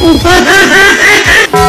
Um